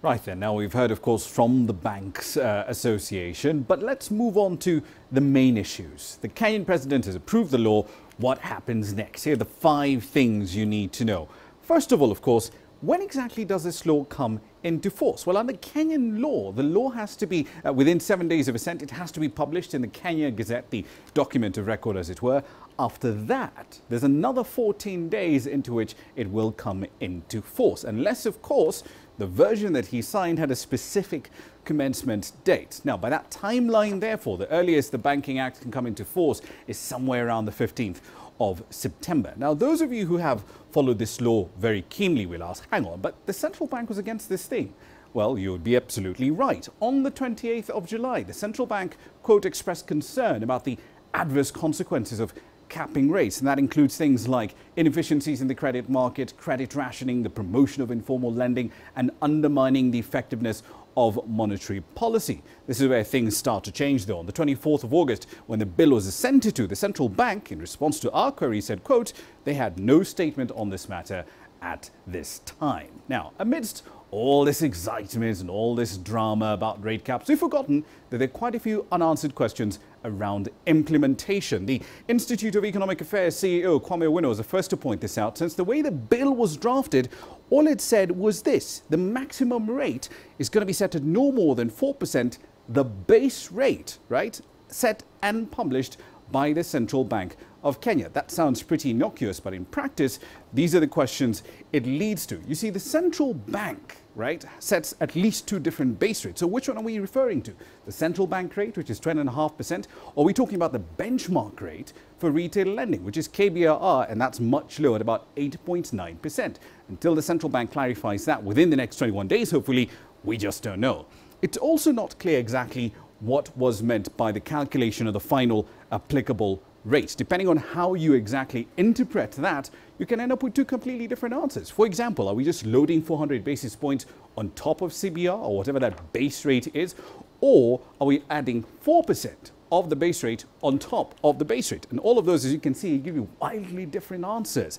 Right then, now we've heard, of course, from the Banks uh, Association, but let's move on to the main issues. The Kenyan president has approved the law. What happens next? Here are the five things you need to know. First of all, of course, when exactly does this law come into force? Well, under Kenyan law, the law has to be, uh, within seven days of assent, it has to be published in the Kenya Gazette, the document of record, as it were. After that, there's another 14 days into which it will come into force, unless, of course, the version that he signed had a specific commencement date. Now, by that timeline, therefore, the earliest the Banking Act can come into force is somewhere around the 15th of September. Now, those of you who have followed this law very keenly will ask, hang on, but the central bank was against this thing. Well, you would be absolutely right. On the 28th of July, the central bank, quote, expressed concern about the adverse consequences of capping rates. And that includes things like inefficiencies in the credit market, credit rationing, the promotion of informal lending, and undermining the effectiveness of monetary policy. This is where things start to change though. On the 24th of August, when the bill was assented to, the central bank, in response to our query, said, quote, they had no statement on this matter at this time. Now, amidst all this excitement and all this drama about rate caps, we've forgotten that there are quite a few unanswered questions around implementation. The Institute of Economic Affairs CEO Kwame Owino was the first to point this out. Since the way the bill was drafted, all it said was this, the maximum rate is going to be set at no more than 4%, the base rate, right, set and published by the Central Bank of Kenya. That sounds pretty innocuous, but in practice, these are the questions it leads to. You see, the central bank, right, sets at least two different base rates. So which one are we referring to? The central bank rate, which is 12.5%, or are we talking about the benchmark rate for retail lending, which is KBRR, and that's much lower at about 8.9%. Until the central bank clarifies that within the next 21 days, hopefully, we just don't know. It's also not clear exactly what was meant by the calculation of the final applicable rate. Depending on how you exactly interpret that, you can end up with two completely different answers. For example, are we just loading 400 basis points on top of CBR or whatever that base rate is? Or are we adding 4% of the base rate on top of the base rate? And all of those, as you can see, give you wildly different answers.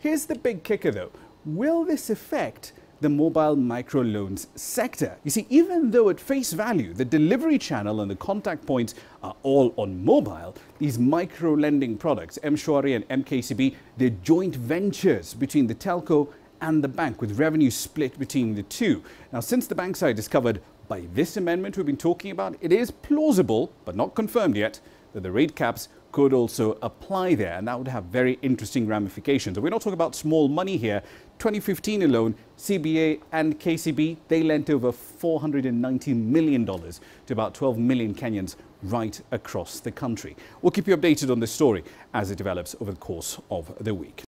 Here's the big kicker though. Will this affect the mobile microloans sector. You see, even though at face value, the delivery channel and the contact points are all on mobile, these micro lending products, M-Shwari and MKCB, they're joint ventures between the telco and the bank with revenue split between the two. Now, since the bank side discovered by this amendment we've been talking about, it is plausible, but not confirmed yet, that the rate caps could also apply there, and that would have very interesting ramifications. We're not talking about small money here. 2015 alone, CBA and KCB, they lent over $490 million to about 12 million Kenyans right across the country. We'll keep you updated on this story as it develops over the course of the week.